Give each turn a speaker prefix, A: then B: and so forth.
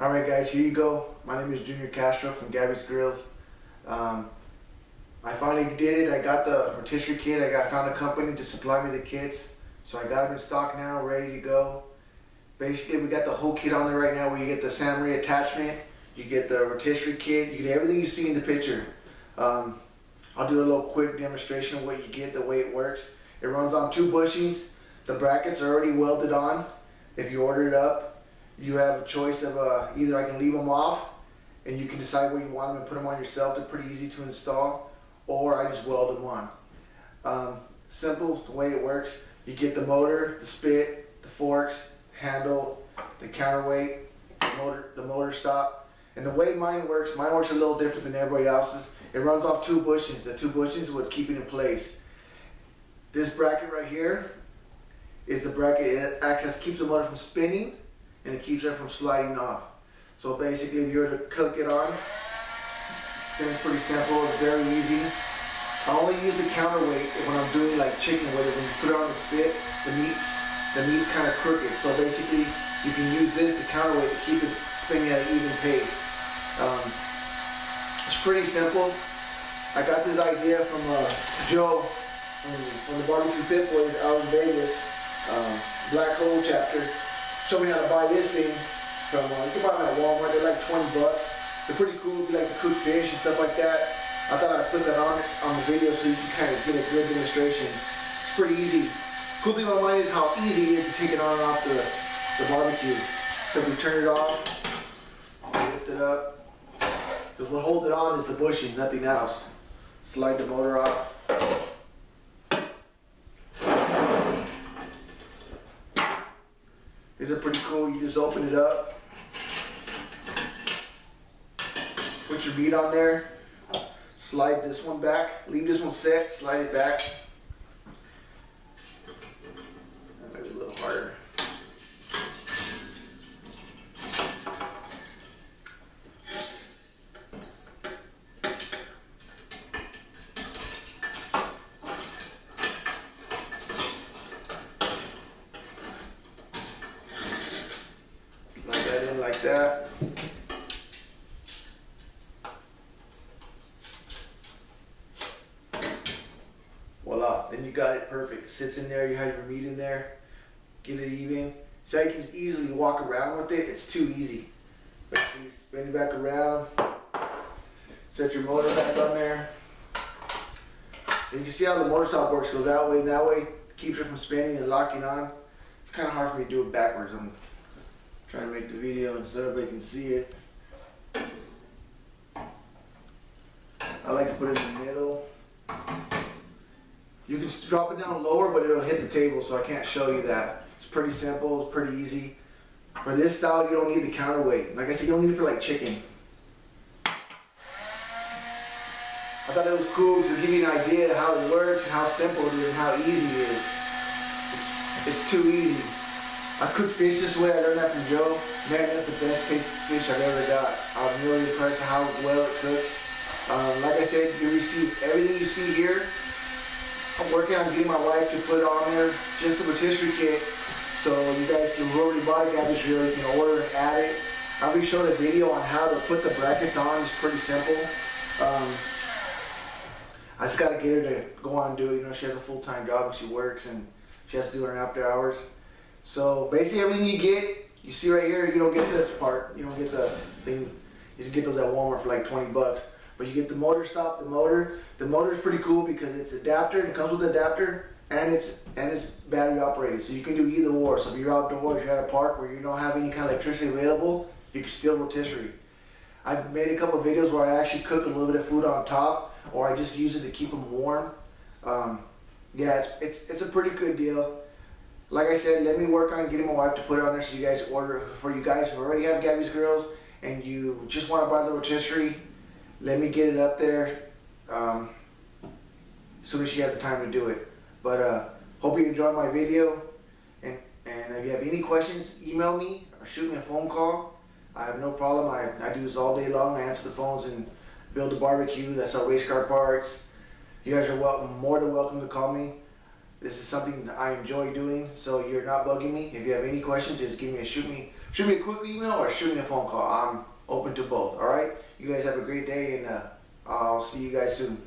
A: Alright guys, here you go. My name is Junior Castro from Gabby's Grills. Um, I finally did it. I got the rotisserie kit. I got found a company to supply me the kits. So I got them in stock now, ready to go. Basically, we got the whole kit on there right now where you get the Santa Maria attachment, you get the rotisserie kit, you get everything you see in the picture. Um, I'll do a little quick demonstration of what you get, the way it works. It runs on two bushings. The brackets are already welded on. If you order it up, you have a choice of uh, either I can leave them off and you can decide where you want them and put them on yourself. They're pretty easy to install or I just weld them on. Um, simple the way it works. You get the motor, the spit, the forks, handle, the counterweight, the motor, the motor stop. And the way mine works, mine works a little different than everybody else's. It runs off two bushings. The two bushings would keep it in place. This bracket right here is the bracket. It acts as keeps the motor from spinning and it keeps it from sliding off. So basically, if you were to click it on, it's pretty simple. It's very easy. I only use the counterweight when I'm doing like chicken it. When you put it on the spit, the meat's the meat's kind of crooked. So basically, you can use this, the counterweight, to keep it spinning at an even pace. Um, it's pretty simple. I got this idea from uh, Joe from, from the Barbecue Pit Boys out in Vegas, uh, Black Hole chapter. Showed me how to buy this thing from, uh, you can buy them at Walmart, they're like 20 bucks. They're pretty cool, you like to cook fish and stuff like that. I thought I'd put that on on the video so you can kind of get a good demonstration. It's pretty easy. Cool thing about mine is how easy it is to take it on and off the, the barbecue. So if we turn it off, lift it up, because what holds it on is the bushing, nothing else. Slide the motor off. These are pretty cool. You just open it up. Put your meat on there. Slide this one back. Leave this one set. Slide it back. Maybe a little harder. Slide that. Voila, then you got it perfect. Sits in there, you have your meat in there, get it even. So you can easily walk around with it. It's too easy. But you spin it back around, set your motor back on there. And you see how the motor stop works, goes that way and that way, keeps it from spinning and locking on. It's kind of hard for me to do it backwards. I'm trying to make the video and so everybody can see it. I like to put it in the middle. You can drop it down lower, but it'll hit the table, so I can't show you that. It's pretty simple, it's pretty easy. For this style, you don't need the counterweight. Like I said, you don't need it for like chicken. I thought it was cool to give you an idea of how it works, how simple it is, and how easy it is. It's, it's too easy. I cook fish this way, I learned that from Joe. Man, that's the best taste of fish I've ever got. I'm really impressed how well it cooks. Um, like I said, you receive everything you see here. I'm working on getting my wife to put on there just the rotisserie kit so you guys can whoever you bought a Grill, you can order and add it. I'll be showing a video on how to put the brackets on. It's pretty simple. Um, I just gotta get her to go on and do it. You know, she has a full-time job and she works and she has to do it after hours. So basically everything you get, you see right here, you don't get this part. You don't get the thing, you can get those at Walmart for like 20 bucks. But you get the motor stop, the motor. The motor is pretty cool because it's adapter, and it comes with adapter, and it's and it's battery operated. So you can do either or. So if you're outdoors, you're at a park where you don't have any kind of electricity available, you can still rotisserie. I've made a couple videos where I actually cook a little bit of food on top, or I just use it to keep them warm. Um, yeah, it's, it's, it's a pretty good deal. Like I said, let me work on getting my wife to put it on there so you guys order. For you guys who already have Gabby's Grills and you just want to buy the rotisserie, let me get it up there um, as soon as she has the time to do it. But uh, hope you enjoyed my video. And, and if you have any questions, email me or shoot me a phone call. I have no problem. I, I do this all day long. I answer the phones and build a barbecue. That's our race car parts. You guys are welcome, more than welcome to call me. This is something that I enjoy doing, so you're not bugging me. If you have any questions, just give me a shoot me, shoot me a quick email or shoot me a phone call. I'm open to both. All right. You guys have a great day, and uh, I'll see you guys soon.